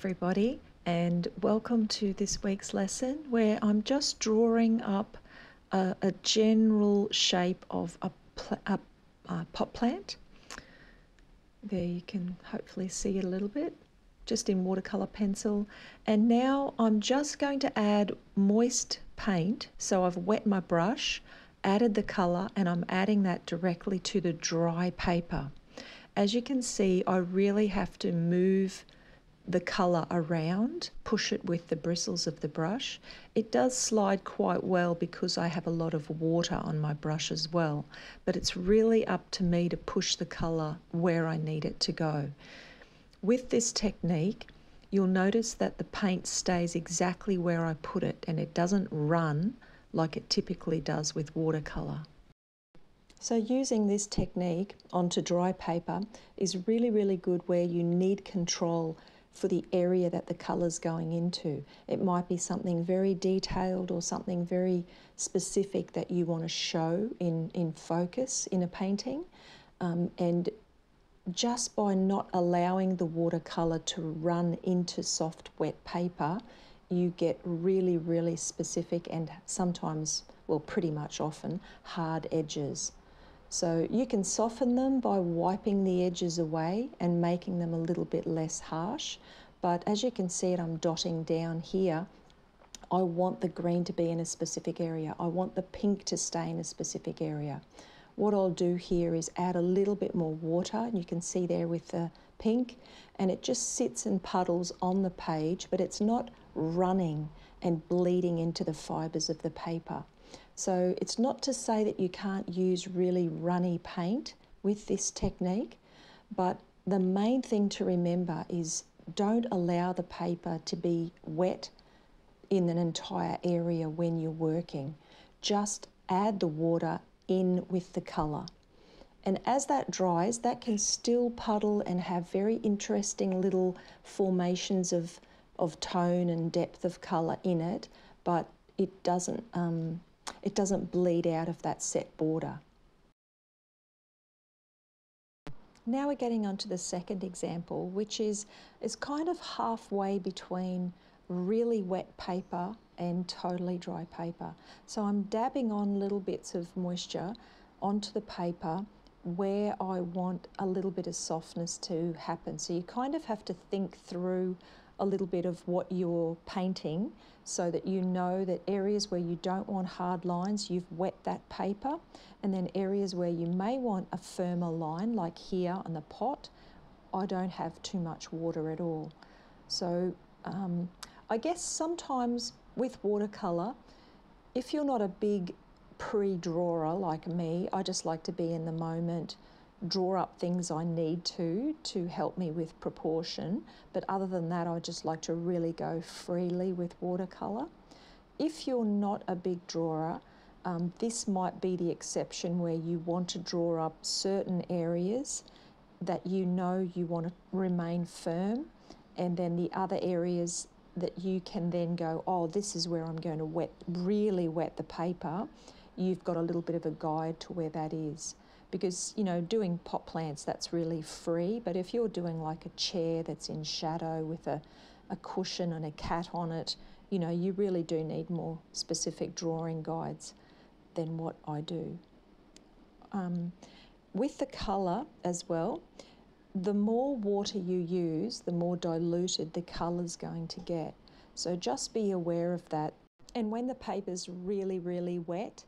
everybody, and welcome to this week's lesson where I'm just drawing up a, a general shape of a, a, a pot plant. There you can hopefully see it a little bit, just in watercolour pencil. And now I'm just going to add moist paint. So I've wet my brush, added the colour, and I'm adding that directly to the dry paper. As you can see, I really have to move the colour around, push it with the bristles of the brush. It does slide quite well because I have a lot of water on my brush as well, but it's really up to me to push the colour where I need it to go. With this technique, you'll notice that the paint stays exactly where I put it and it doesn't run like it typically does with watercolour. So using this technique onto dry paper is really, really good where you need control for the area that the colour's going into. It might be something very detailed or something very specific that you want to show in, in focus in a painting. Um, and just by not allowing the watercolour to run into soft wet paper, you get really, really specific and sometimes, well, pretty much often, hard edges. So you can soften them by wiping the edges away and making them a little bit less harsh. But as you can see it, I'm dotting down here. I want the green to be in a specific area. I want the pink to stay in a specific area. What I'll do here is add a little bit more water, and you can see there with the pink, and it just sits and puddles on the page, but it's not running and bleeding into the fibres of the paper. So it's not to say that you can't use really runny paint with this technique, but the main thing to remember is don't allow the paper to be wet in an entire area when you're working. Just add the water in with the colour. And as that dries, that can still puddle and have very interesting little formations of, of tone and depth of colour in it, but it doesn't um, it doesn't bleed out of that set border. Now we're getting on to the second example, which is, is kind of halfway between really wet paper and totally dry paper. So I'm dabbing on little bits of moisture onto the paper where I want a little bit of softness to happen. So you kind of have to think through a little bit of what you're painting so that you know that areas where you don't want hard lines, you've wet that paper, and then areas where you may want a firmer line, like here on the pot, I don't have too much water at all. So um, I guess sometimes with watercolour, if you're not a big pre-drawer like me, I just like to be in the moment draw up things I need to to help me with proportion. But other than that, I just like to really go freely with watercolour. If you're not a big drawer, um, this might be the exception where you want to draw up certain areas that you know you want to remain firm, and then the other areas that you can then go, oh, this is where I'm going to wet, really wet the paper. You've got a little bit of a guide to where that is because you know doing pot plants that's really free but if you're doing like a chair that's in shadow with a, a cushion and a cat on it you know you really do need more specific drawing guides than what I do. Um, with the colour as well the more water you use the more diluted the colour's going to get. So just be aware of that. And when the paper's really really wet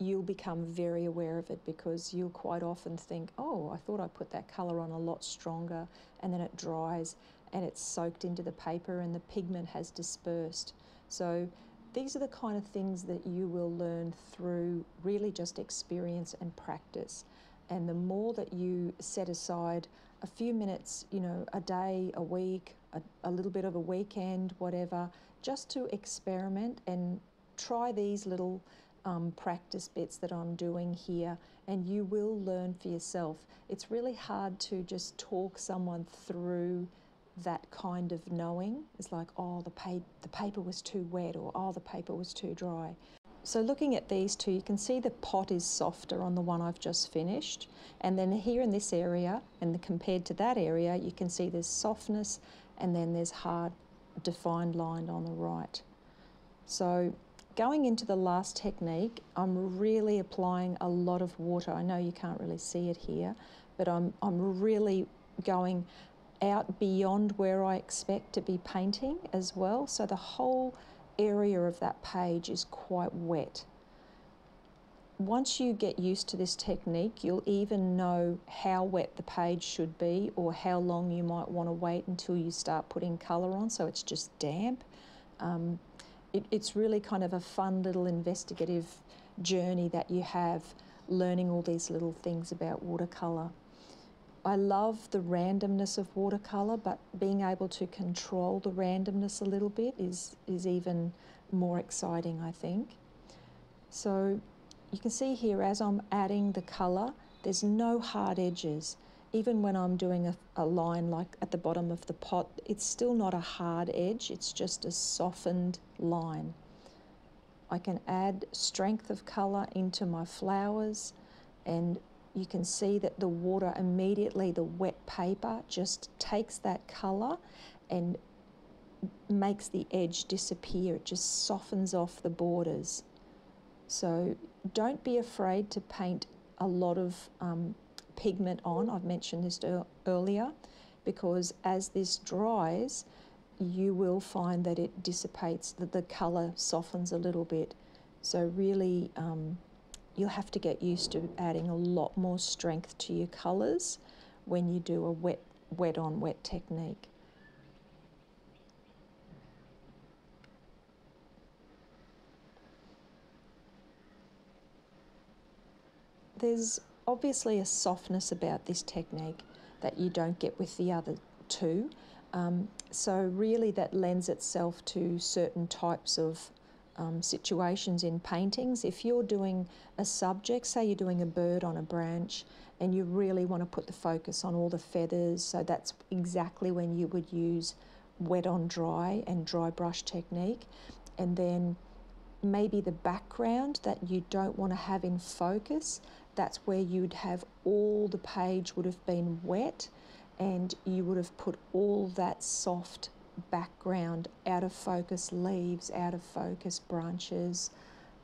you'll become very aware of it because you'll quite often think, oh, I thought I put that colour on a lot stronger, and then it dries and it's soaked into the paper and the pigment has dispersed. So these are the kind of things that you will learn through really just experience and practice. And the more that you set aside a few minutes, you know, a day, a week, a, a little bit of a weekend, whatever, just to experiment and try these little um, practice bits that I'm doing here, and you will learn for yourself. It's really hard to just talk someone through that kind of knowing. It's like, oh, the, pa- the paper was too wet, or oh, the paper was too dry. So looking at these two, you can see the pot is softer on the one I've just finished. And then here in this area, and compared to that area, you can see there's softness and then there's hard defined line on the right. So going into the last technique, I'm really applying a lot of water. I know you can't really see it here, but I'm, I'm really going out beyond where I expect to be painting as well. So the whole area of that page is quite wet. Once you get used to this technique, you'll even know how wet the page should be or how long you might want to wait until you start putting colour on so it's just damp. Um, it, it's really kind of a fun little investigative journey that you have learning all these little things about watercolour. I love the randomness of watercolour, but being able to control the randomness a little bit is, is even more exciting, I think. So you can see here as I'm adding the colour, there's no hard edges. Even when I'm doing a, a line like at the bottom of the pot, it's still not a hard edge, it's just a softened line. I can add strength of colour into my flowers and you can see that the water immediately, the wet paper just takes that colour and makes the edge disappear. It just softens off the borders. So don't be afraid to paint a lot of um, pigment on. I've mentioned this earlier because as this dries, you will find that it dissipates, that the colour softens a little bit. So really um, you'll have to get used to adding a lot more strength to your colours when you do a wet, wet on wet technique. There's obviously a softness about this technique that you don't get with the other two. Um, so really that lends itself to certain types of um, situations in paintings. If you're doing a subject, say you're doing a bird on a branch, and you really want to put the focus on all the feathers, so that's exactly when you would use wet on dry and dry brush technique. And then maybe the background that you don't want to have in focus, that's where you'd have all the page would have been wet and you would have put all that soft background, out of focus leaves, out of focus branches,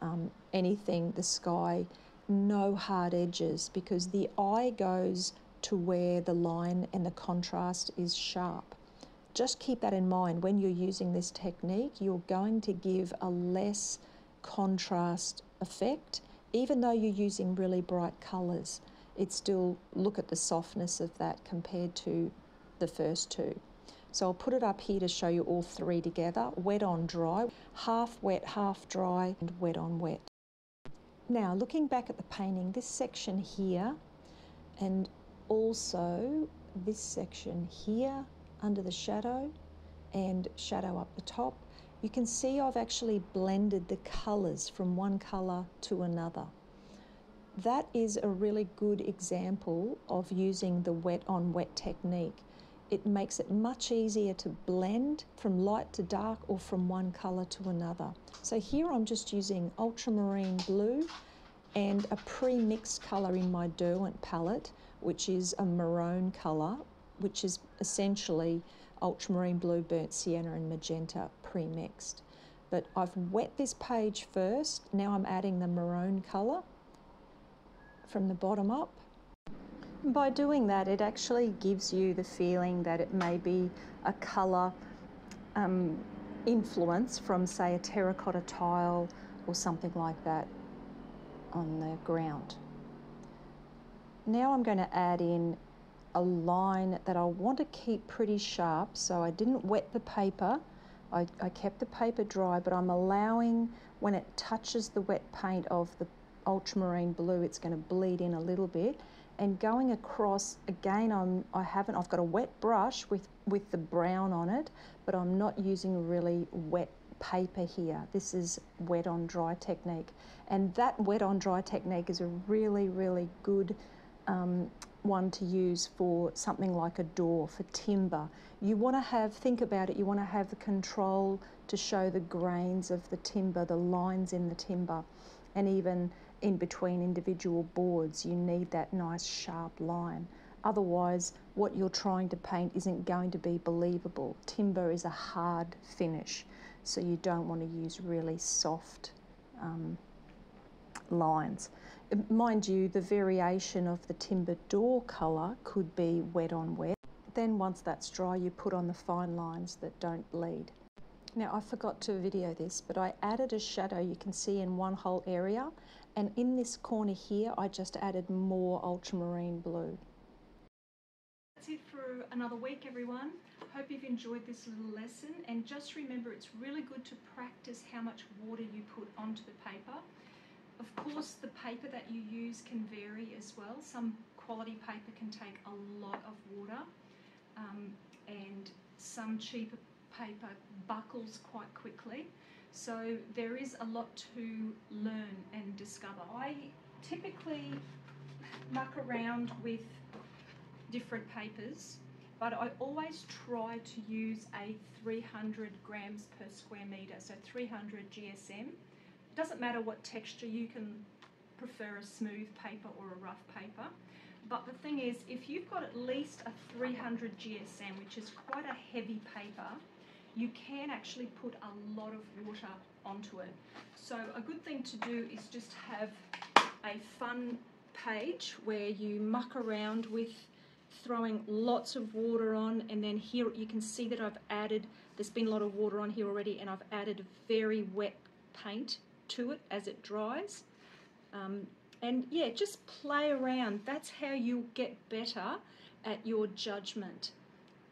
um, anything, the sky, no hard edges because the eye goes to where the line and the contrast is sharp. Just keep that in mind when you're using this technique, you're going to give a less contrast effect, even though you're using really bright colours. it still look at the softness of that compared to the first two. So I'll put it up here to show you all three together, wet on dry, half wet, half dry, and wet on wet. Now looking back at the painting, this section here, and also this section here under the shadow and shadow up the top, you can see I've actually blended the colours from one colour to another. That is a really good example of using the wet on wet technique it makes it much easier to blend from light to dark or from one colour to another. So here I'm just using ultramarine blue and a pre-mixed colour in my Derwent palette, which is a maroon colour, which is essentially ultramarine blue, burnt sienna and magenta pre-mixed. But I've wet this page first, now I'm adding the maroon colour from the bottom up by doing that, it actually gives you the feeling that it may be a colour um, influence from, say, a terracotta tile or something like that on the ground. Now I'm going to add in a line that I want to keep pretty sharp, so I didn't wet the paper. I, I kept the paper dry, but I'm allowing when it touches the wet paint of the ultramarine blue, it's going to bleed in a little bit. And going across again I'm I haven't I've got a wet brush with with the brown on it but I'm not using really wet paper here. This is wet on dry technique. And that wet on dry technique is a really really good um, one to use for something like a door for timber you want to have think about it you want to have the control to show the grains of the timber the lines in the timber and even in between individual boards, you need that nice sharp line. Otherwise, what you're trying to paint isn't going to be believable. Timber is a hard finish, so you don't want to use really soft um, lines. Mind you, the variation of the timber door colour could be wet on wet. Then once that's dry, you put on the fine lines that don't bleed. Now I forgot to video this, but I added a shadow you can see in one whole area, and in this corner here, I just added more ultramarine blue. That's it for another week, everyone. Hope you've enjoyed this little lesson, and just remember it's really good to practice how much water you put onto the paper. Of course, the paper that you use can vary as well. Some quality paper can take a lot of water, um, and some cheaper paper buckles quite quickly. So there is a lot to learn and discover. I typically muck around with different papers, but I always try to use a 300 grams per square meter, so 300 GSM. It doesn't matter what texture, you can prefer a smooth paper or a rough paper. But the thing is, if you've got at least a 300 GSM, which is quite a heavy paper, you can actually put a lot of water onto it. So a good thing to do is just have a fun page where you muck around with throwing lots of water on and then here you can see that I've added, there's been a lot of water on here already and I've added very wet paint to it as it dries. Um, and yeah, just play around. That's how you'll get better at your judgment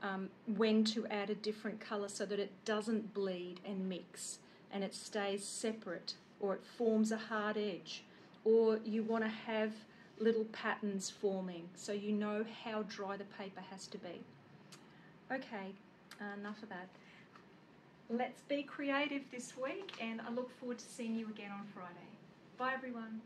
um, when to add a different colour so that it doesn't bleed and mix and it stays separate or it forms a hard edge or you want to have little patterns forming so you know how dry the paper has to be. Okay, enough of that. Let's be creative this week and I look forward to seeing you again on Friday. Bye everyone.